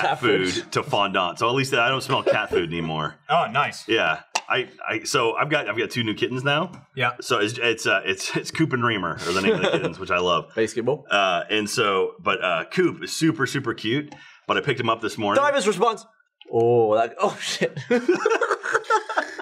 cat, food to fondant. So at least I don't smell cat food anymore. Oh, nice. Yeah. I, I so I've got I've got two new kittens now. Yeah. So it's it's uh, it's it's Coop and Reamer are the name of the kittens, which I love. Basketball. Uh, and so, but uh, Coop is super super cute. But I picked him up this morning. Diver's response. Oh, that. Oh shit.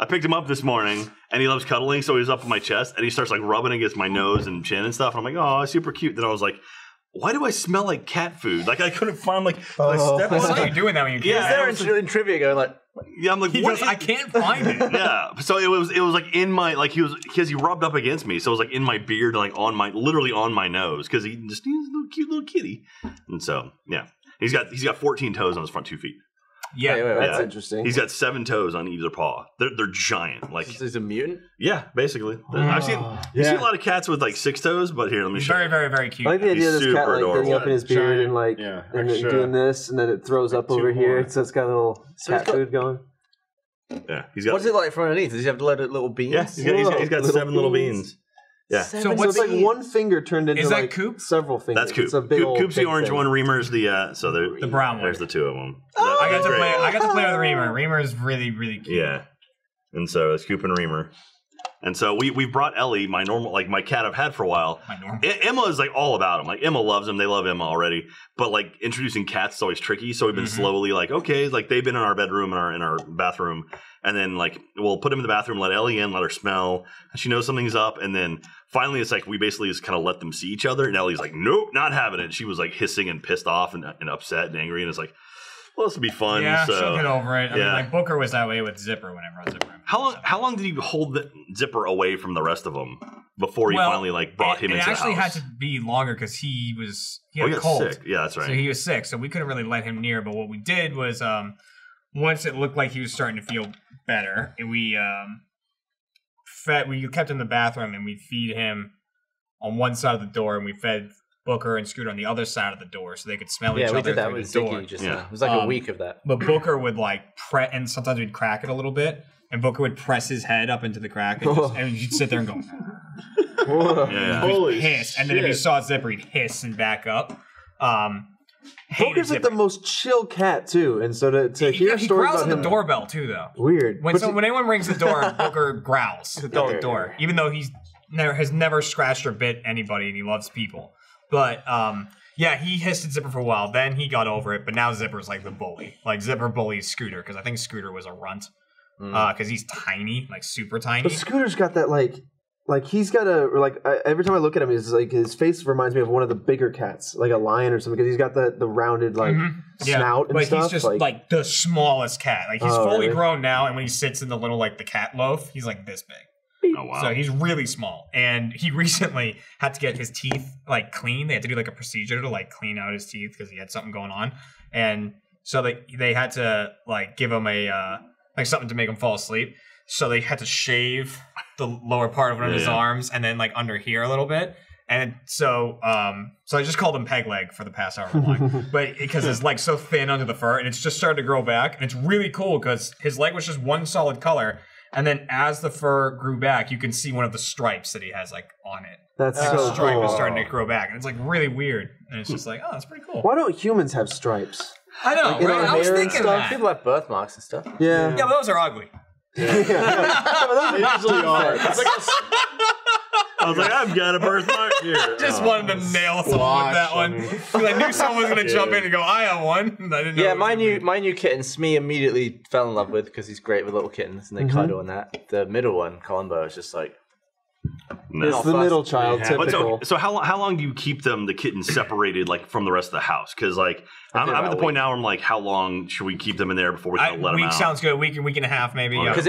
I picked him up this morning, and he loves cuddling. So he was up on my chest, and he starts like rubbing against my nose and chin and stuff. And I'm like, oh, super cute. Then I was like, why do I smell like cat food? Like I couldn't find like I stepped I on saw it. you doing that when you Yeah, came. I There was- in, in trivia going like, Yeah, I'm like, He what goes, is- I can't find it. yeah. So it was it was like in my like he was because he rubbed up against me, so it was like in my beard, like on my literally on my nose because he just he's a little cute little kitty, and so yeah, he's got he's got 14 toes on his front two feet. Yeah. Wait, wait, wait. That's Yeah. interesting. He's got seven toes on either paw. They're they're giant. Like he's a mutant. yeah, basically. I've ah. seen you see a lot of cats with like six toes, but here let me show very, you. very, very cute. I like the He's idea of this cat super like getting adorable. up in his beard Giant, and like yeah, and then extra- doing this, and then it throws up two over here, so it's got a little So cat got- food going. Yeah, he's got What's it like from underneath? Does he have a load of little beans? yeah, he's got, he's got, he's got Little seven little beans. Beans. Yeah. Seven So So it's like one finger turned into Is that like Coop? several fingers. That's Coop. It's a big Coop old Coop's the orange thing. one. Reamer's the uh, so they're, The brown one. There's the two of them. Oh, I got to Great. play. I got to play with Reamer. Reamer is really, really cute. Yeah. And so it's Coop and Reamer. And so we we brought Ellie, my normal like my cat I've had for a while. My normal. E- Emma is like all about him. Like Emma loves him. They love Emma already. But like introducing cats is always tricky. So we've been Mhm. slowly like, okay, like they've been in our bedroom and our in our bathroom. And then like we'll put him in the bathroom, let Ellie in, let her smell. She knows something's up. And then finally it's like we basically just kind of let them see each other. And Ellie's like, nope, not having it. She was like hissing and pissed off and, and upset and angry. And it's like, well, this will be fun. yeah, so she'll get over it. I mean, like Booker was that way with Zipper whenever I was Zipper. How long? How long did you hold the zipper away from the rest of them before you Well, finally like brought it, him it into actually the house? had to be longer because he was he oh, had he a cold. sick. Yeah, that's right. So he was sick, so we couldn't really let him near. But what we did was, um, once it looked like he was starting to feel better, we um, fed. We kept him in the bathroom and we feed him on one side of the door, and we fed Booker and Scooter on the other side of the door, so they could smell Yeah, each we other did that through with the door. Ziggy just Yeah. now. It was like a Um, week of that. But Booker would like pre, and sometimes we'd crack it a little bit, and Booker would press his head up into the crack, and, just, and you'd sit there and go. Yeah, yeah. Holy hiss, and then if he shit. saw Zipper, he'd hiss and back up. Um, Booker's like the most chill cat too, and so to, to he, hear he stories growls about at him, the doorbell too, though. weird. When so, you- when anyone rings the door, Booker growls at the door, even though he's never has never scratched or bit anybody, and he loves people. But um, yeah, he hissed at Zipper for a while. Then he got over it, but now Zipper's like the bully. Like Zipper bullies Scooter because I think Scooter was a runt because he's tiny, like super tiny. But Scooter's got that like, like he's got a like I, every time I look at him, he's like his face reminds me of one of the bigger cats, like a lion or something, because he's got the the rounded like Mhm. Yeah, snout and but stuff. he's just like, the smallest cat. Like he's Oh, fully really? grown now, and when he sits in the little like the cat loaf, he's like this big. Oh wow. So he's really small, and he recently had to get his teeth like clean. They had to do like a procedure to like clean out his teeth because he had something going on, and so they they had to like give him a uh, like something to make him fall asleep. So they had to shave the lower part of one of his Yeah. arms and then like under here a little bit. And so, um, so I just called him peg leg for the past hour long, but because his leg's so thin under the fur, and it's just started to grow back, and it's really cool because his leg was just one solid color, and then as the fur grew back, you can see one of the stripes that he has like on it. that's Like, so the stripe cool. is starting to grow back, and it's like really weird, and it's just like, oh, that's pretty cool. Why don't humans have stripes? I know, Like, right? I was thinking that. People have birthmarks and stuff. Yeah, Yeah, but those are ugly. They usually are. It's like I was like, I've got a birthmark here. Just Oh. wanted to nail someone with that one. Wash, 'Cause I knew someone was gonna jump in and go, I have one. And I didn't know. Yeah, it was my gonna new be- my new kitten Smee immediately fell in love with because he's great with little kittens and they mm-hmm. cuddle and that. The middle one, Columbo, is just like No. it's the middle child, Yeah. But so, typical. so how, how long do you keep them, the kittens, separated like from the rest of the house? Because like I'm, I'm at the a point now where I'm like, how long should we keep them in there before we I, kind of let them out? week out? sounds good. Week and week and a half, maybe. Yeah. because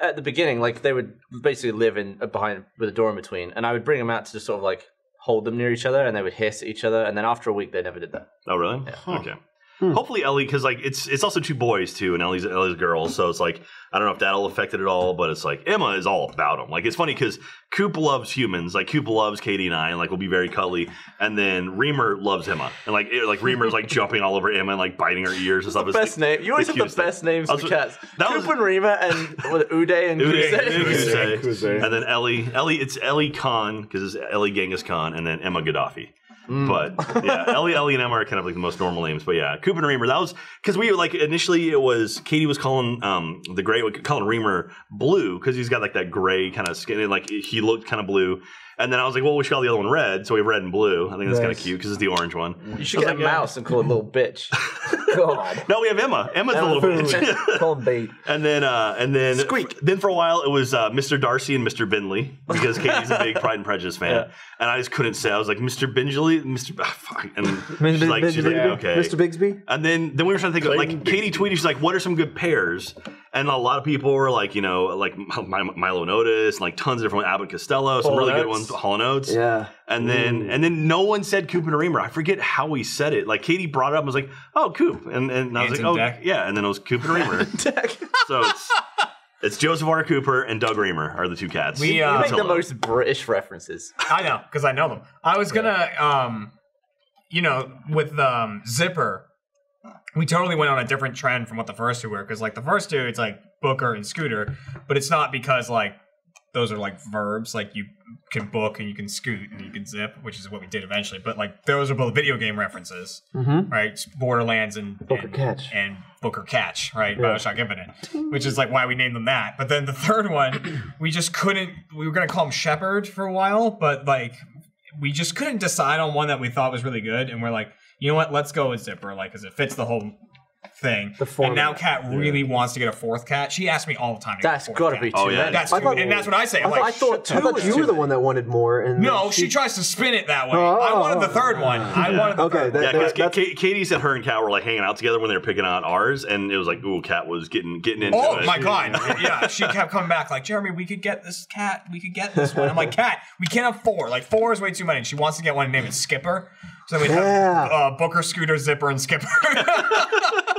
at the beginning, like they would basically live in uh, behind with a door in between, and I would bring them out to just sort of like hold them near each other, and they would hiss at each other, and then after a week, they never did that. Oh, really? Okay. Hmm. Hopefully Ellie, because like it's it's also two boys too, and Ellie's Ellie's a girl, so it's like I don't know if that'll affect it at all, but it's like Emma is all about them. Like it's funny because Coop loves humans, like Coop loves Katie and I, and like will be very cuddly, and then Reamer loves Emma, and like it, like Reamer's like jumping all over Emma and like biting her ears and stuff. It's Best the- name. You always the have the cutest thing. best names I for was- cats. that Coop was- and Reamer and what, Uday and Uday, Qusay. Qusay. Qusay. and then Ellie Ellie it's Ellie Khan because it's Ellie Genghis Khan, and then Emma Gaddafi. But yeah, Ellie, Ellie, and Emma are kind of like the most normal names. But yeah, Cooper and Reamer. That was because we were like initially it was Katie was calling um the gray calling Reamer blue because he's got like that gray kind of skin and like he looked kind of blue. And then I was like, well, we should call the other one red, so we have red and blue. I think that's kind of cute because it's the orange one. You should I get a was yeah. mouse and call it little bitch. God. No, we have Emma. Emma's the Emma little Food. bitch. Call him bait. And then, uh, and then, Squeak. Then for a while, it was uh, Mr. Darcy and Mr. Binley because Katie's a big Pride and Prejudice fan, Yeah. and I just couldn't say. I was like, Mr. Bingley, Mr. Ah, fuck. And she's like, she's like, okay. Mr. Bigsby. And then, then we were trying to think of like Katie tweeted. She's like, "What are some good pairs?" And a lot of people were like, you know, like Mi- Milo and Otis, like tons of different Abbott Costello, some Hall really and good ones, Hall and Oates. Yeah. And then and then no one said Coop and Reamer. I forget how we said it. Like Katie brought it up and was like, "Oh, Coop," and and I was Anton like, "Oh, Deck. yeah." And then it was Coop and Reamer. so it's it's Joseph R. Cooper and Doug Reamer are the two cats. We, You uh, make the Hello. most British references. I know because I know them. I was gonna, um, you know, with um, Zipper, we totally went on a different trend from what the first two were. Because like the first two, it's like Booker and Scooter, but it's not because like those are like verbs. Like you can book and you can scoot and you can zip, which is what we did eventually. But like those are both video game references, Mm-hmm. right? Borderlands and Booker and, Catch. and Booker Catch, right? Yeah. Bioshock Infinite, which is like why we named them that. But then the third one, we just couldn't. We were gonna call him Shepherd for a while, but like we just couldn't decide on one that we thought was really good, and we're like, you know what? Let's go with Zipper, like, because it fits the whole thing. The and now format. Kat really wants to get a fourth cat. She asks me all the time. To That's get a fourth got to be cat. too Oh, yeah. many. That's I too- thought- and that's what I say. I'm I like, thought- I thought I two thought was you too were the many. one that wanted more. And no, she, she tries to spin it that way. Oh. I wanted the third one. I wanted the Okay, third that- one. yeah, because that's- Katie said her and Kat were like hanging out together when they were picking out ours, and it was like, "Ooh, Kat was getting getting into Oh it." my god! Yeah, she kept coming back like, Jeremy, we could get this cat. We could get this one. I'm like, cat, we can't have four. Like four is way too many. She wants to get one and name it Skipper. So we have Yeah. uh, Booker, Scooter, Zipper, and Skipper.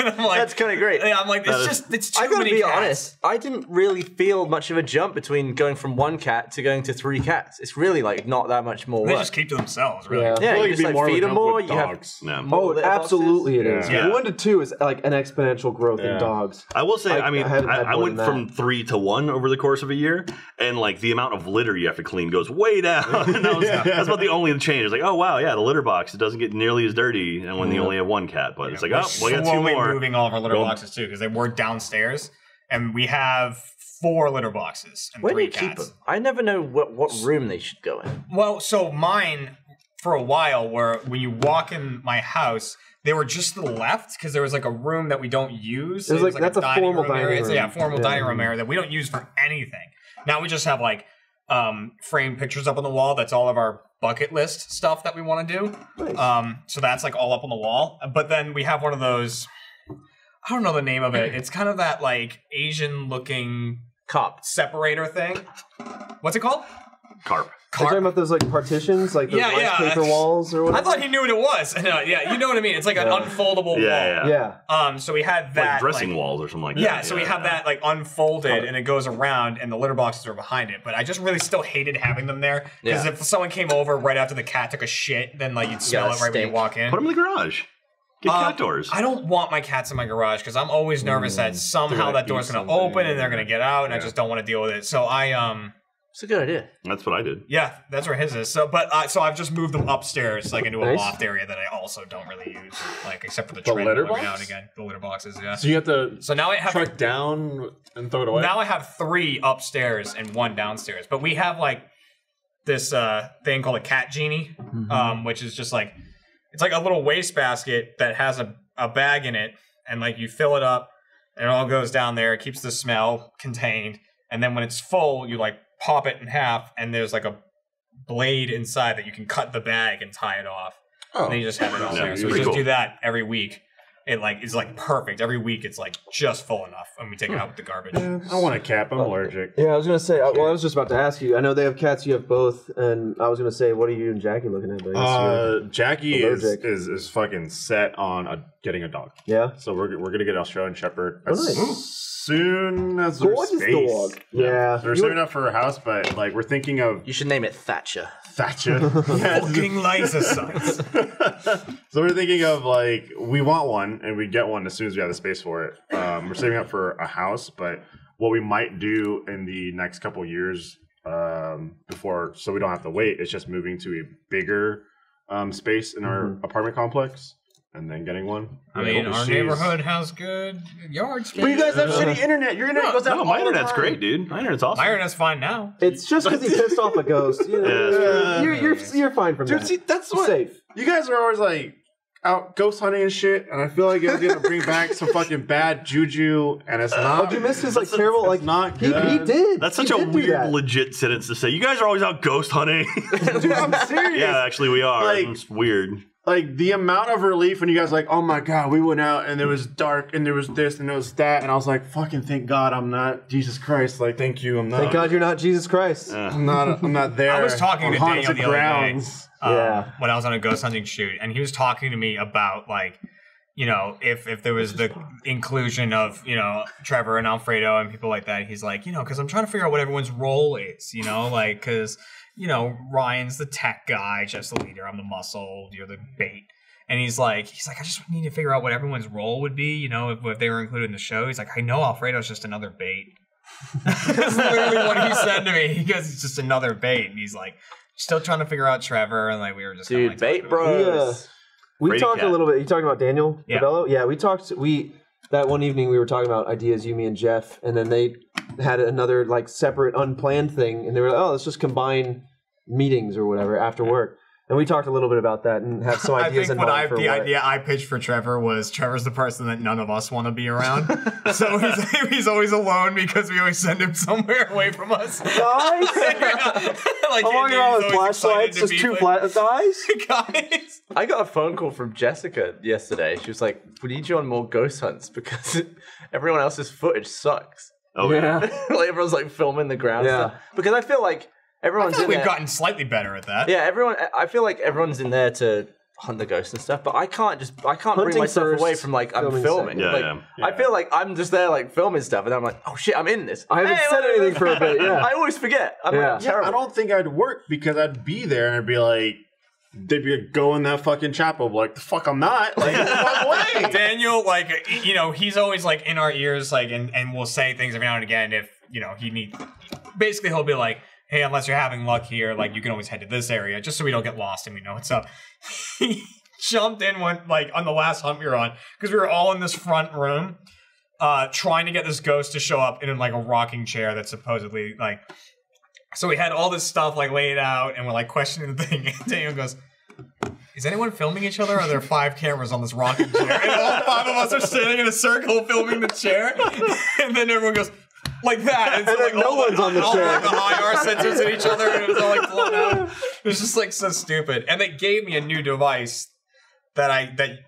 and I'm like, That's kind of great. yeah, I'm like, it's just it's too I gotta many be cats. honest. I didn't really feel much of a jump between going from one cat to going to three cats. It's really like not that much more They work. just keep to themselves, really. Yeah. yeah, I feel you just it'd be like more feed them more. You have dogs. Yeah. Oh, litter boxes. absolutely it is. Yeah. One to two is like an exponential growth Yeah. in dogs. I will say, I- I, mean, I I, haven't had I more went than from three to one over the course of a year, and like the amount of litter you have to clean goes way down. and that was, that's about the only change. It's like, oh wow, yeah, the litter box it doesn't get nearly as dirty, and when you mm-hmm. only have one cat, but it's like, oh, well, I got two slowly more. Moving all of our litter Well- boxes too because they were downstairs, and we have four litter boxes and Where do three you keep them? I never know what, what room they should go in. Well, so mine for a while, where when you walk in my house, they were just to the left because there was like a room that we don't use. It was like- that's a dining formal room area. dining room. Yeah, formal Yeah. dining room area that we don't use for anything. Now we just have like um, framed pictures up on the wall. That's all of our bucket list stuff that we want to do. Nice. Um, so that's like all up on the wall. But then we have one of those. I don't know the name of it. It's kind of that like Asian looking Cop. separator thing. What's it called? Carp. Are you talking about those like partitions, like those Yeah, rice yeah. paper walls or whatever? I thought he knew what it was. No, yeah, you know what I mean. It's like an Yeah. unfoldable Yeah, wall. yeah, Yeah. Um, so we had that like dressing like- walls or something like Yeah, that. so we have that like unfolded and it goes around and the litter boxes are behind it. But I just really still hated having them there because Yeah. if someone came over right after the cat took a shit, then like you'd smell Yeah, it right when you walk in. Put them in the garage. Get Uh, cat doors. I don't want my cats in my garage because I'm always nervous that somehow that be door's gonna open and they're gonna get out, and I just don't want to deal with it. So I um It's a good idea. That's what I did. yeah, that's where his is. So but uh, so I've just moved them upstairs like into a Nice. loft area that I also don't really use, like except for the, The tray litter box? now and again. The litter boxes, yeah. So you have to So now I have track down and throw it away. now I have three upstairs and one downstairs. But we have like this uh thing called a cat genie, um, which is just like it's like a little wastebasket that has a, a bag in it, and like you fill it up, and it all goes down there. It keeps the smell contained, and then when it's full, you like pop it in half, and there's like a blade inside that you can cut the bag and tie it off. oh. And then you just have it all Yeah, there. So we pretty just cool. do that every week. It like is like perfect. Every week it's like just full enough, and we take it out with the garbage. I want a cap. I'm allergic. Yeah, I was gonna say. uh, Well, I was just about to ask you. I know they have cats. You have both, and I was gonna say, what are you and Jackie looking at? But I guess you're- Uh, Jackie is, allergic. is is fucking set on a, getting a dog. yeah, So we're, we're gonna get an Australian Shepherd Oh, as nice. soon as there's Gorgeous space. dog. Yeah. So we're You saving up for a house, but like we're thinking of You should name it Thatcher. Thatcher. Yeah, Fucking laser sights. so we're thinking of like we want one and we get one as soon as we have the space for it. Um, we're saving up for a house, but what we might do in the next couple years um, before, so we don't have to wait, is just moving to a bigger um, space in our Mm-hmm. apartment complex, and then getting one. I mean, our Jeez. neighborhood has good yard space. But you guys have Uh, shitty internet. Your internet goes out. No, my all the internet's time. great, dude. My internet's awesome. My internet's fine now. It's just because he pissed off a ghost. You know, Yeah, that's you're, you're, you're fine from Dude, that. see, that's what safe. you guys are always like out ghost hunting and shit, and I feel like it was gonna bring back some fucking bad juju, and it's not. Did you miss his like That's a- terrible like it's not he, he good. did. That's He such a did do weird, that. legit sentence to say. You guys are always out ghost hunting. Dude, I'm serious. yeah, actually, we are. Like- it's weird. Like the amount of relief when you guys like, oh my god, we went out and there was dark and there was this and there was that, and I was like, fucking thank God I'm not Jesus Christ. Like, thank you, I'm not. Thank God you're not Jesus Christ. Uh, I'm not. I'm not there. I was talking on to Daniel haunted the other day. grounds. um, Yeah. when I was on a ghost hunting shoot, and he was talking to me about like, you know, if if there was the inclusion of you know Trevor and Alfredo and people like that, he's like, you know, because I'm trying to figure out what everyone's role is, you know, like because you know Ryan's the tech guy, Jeff's the leader, I'm the muscle, you're the bait. And he's like, he's like, I just need to figure out what everyone's role would be, you know, if, if they were included in the show. He's like, I know Alfredo's just another bait. That's literally what he said to me. He goes, it's just another bait. And he's like, still trying to figure out Trevor. And like, we were just kinda, Dude, like, bait talking about it. bros. We Brady talked Cat. a little bit. You talking about Daniel Yeah. Cabello? Yeah, we talked. We that one evening we were talking about ideas, you, me, and Jeff, and then they had another like separate, unplanned thing, and they were like, "Oh, let's just combine meetings or whatever after work." And we talked a little bit about that and have some ideas. I ideas think in what mind I, for the what. idea I pitched for Trevor was Trevor's the person that none of us want to be around. so he's, he's always alone because we always send him somewhere away from us. Guys, like, I'm walking around with he's always excited flashlights, just two with- guys. guys. I got a phone call from Jessica yesterday. She was like, "We need you on more ghost hunts because everyone else's footage sucks. oh yeah. like everyone's like filming the ground Yeah. stuff. Because I feel like I everyone's feel in like we've there. gotten slightly better at that. yeah, everyone. I feel like everyone's in there to hunt the ghosts and stuff. But I can't just. I can't bring Hunting myself first, away from like I'm filming filming. Yeah, like, yeah. I feel like I'm just there like filming stuff, and I'm like, oh shit, I'm in this. I haven't Hey, said what- anything for a bit, yeah. I always forget. I'm Yeah. like, Yeah. I don't think I'd work because I'd be there and I'd be like, they'd be like, go in that fucking chapel. Like, the fuck, I'm not. Like, what way? Daniel, like you know, he's always like in our ears, like, and and will say things every now and again if you know he needs. Basically, he'll be like, "Hey, unless you're having luck here, like you can always head to this area, just so we don't get lost and we know what's up." he jumped in one like on the last hunt we were on because we were all in this front room, uh, trying to get this ghost to show up in like a rocking chair that supposedly like. So we had all this stuff like laid out, and we're like questioning the thing. And Daniel goes, is anyone filming each other? Are there five cameras on this rocking chair? And all five of us are standing in a circle filming the chair. And then everyone goes like that. And, so, And like, no one's the, on the all chair. the IR sensors at each other and it was all like blown out. It was just like so stupid. And they gave me a new device that I that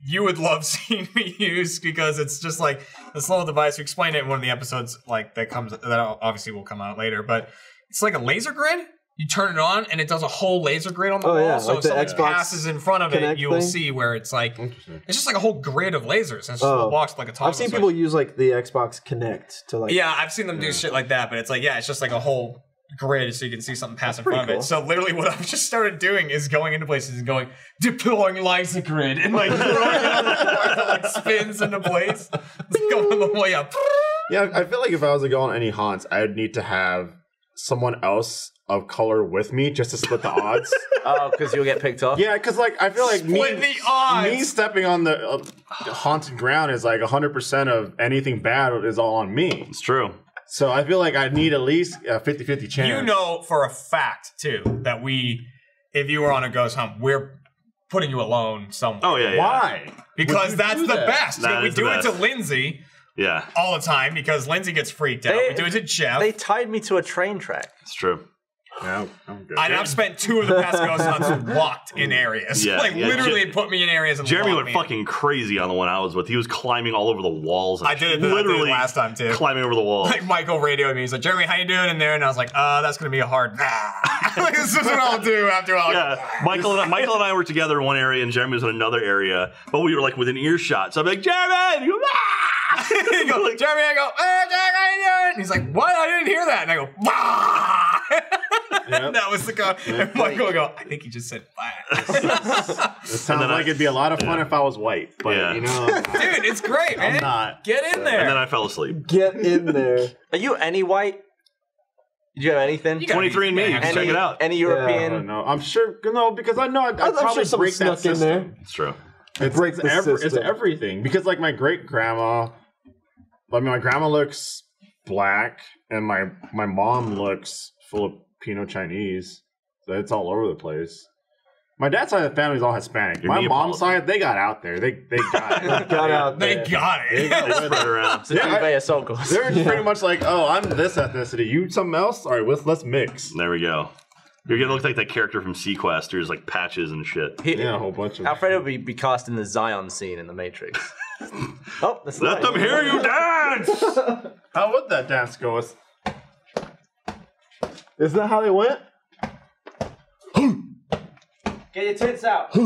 you would love seeing me use because it's just like this little device. We explained it in one of the episodes like that comes that obviously will come out later, but it's like a laser grid. You turn it on and it does a whole laser grid on the Oh, wall. yeah, so like if the someone Xbox passes in front of it, Kinect you will thing? see where it's like it's just like a whole grid of lasers. And it's just Oh. walks like a toggle I've seen switch. people use like the Xbox Kinect to like. Yeah, I've seen them do shit like that, but it's like, yeah, it's just like a whole grid so you can see something pass in pretty front of it. So literally what I've just started doing is going into places and going, deploying laser grid and like throwing it on the floor that like spins into place. It's going the way up. Yeah, I feel like if I was to go on any haunts, I'd need to have someone else of color with me just to split the odds. oh, because you'll get picked off. yeah, because like I feel like me, Split the odds. me stepping on the uh, haunted ground is like 100% of anything bad is all on me. It's true. So I feel like I need at least a 50 50 chance. You know for a fact too that we if you were on a ghost hunt, we're putting you alone somewhere. Oh yeah, yeah. Why? Because that's do the that? best. That we is the do it to best. Lindsay Yeah, all the time because Lindsay gets freaked out. They- we do it to Jeff. They tied me to a train track. it's true. Yeah, I'm good. I, have spent two of the past ghost hunts locked in areas. Yeah, like yeah, literally Jer- put me in areas and Jeremy locked went me in. fucking crazy on the one I was with. He was climbing all over the walls. I did it, I did it literally last time too. climbing over the walls. Like Michael radioed me. He's like, Jeremy, how you doing in there? And I was like, uh, that's gonna be a hard. like, this is what I'll do after all. yeah, Michael and I, Michael and I were together in one area, and Jeremy was in another area, but we were like within earshot. So I'm like, Jeremy, and he goes, ah! he goes, Jeremy, I go, hey, Jack, how you doing? And he's like, what? I didn't hear that. And I go, bah! and that was the go. And Michael would go, I think he just said bah. It sounds then I- like it'd be a lot of fun if I was white, but Yeah. you know, Dude, it's great, man. I'm not. Get in there. and then I fell asleep. Get in there. Are you any white? Do you have anything? You 23andMe. Any- Check it out. Any European? don't know. I'm sure no because I know I'd, I'd I'm probably sure break that snuck in system. there. It's true. It's, Break it's, every, it's everything because like my great grandma, I mean my grandma looks black and my my mom looks Filipino Chinese, so it's all over the place. My dad's side of the family is all Hispanic. You're my Neapolitan. mom's side, they got out there. They they got it. Got out They there. got They it. got They it. spread around. It's a Yeah, I- duvet of circles. They're pretty much like, oh, I'm this ethnicity. You something else? All right, let's let's mix. There we go. You're gonna look like that character from seaQuest. There's like patches and shit. He- Yeah, a whole bunch of. Alfredo would be, be cast in the Zion scene in The Matrix. Oh, that's Let them hear you dance. How would that dance go? Isn't that how they went? Get your tits out.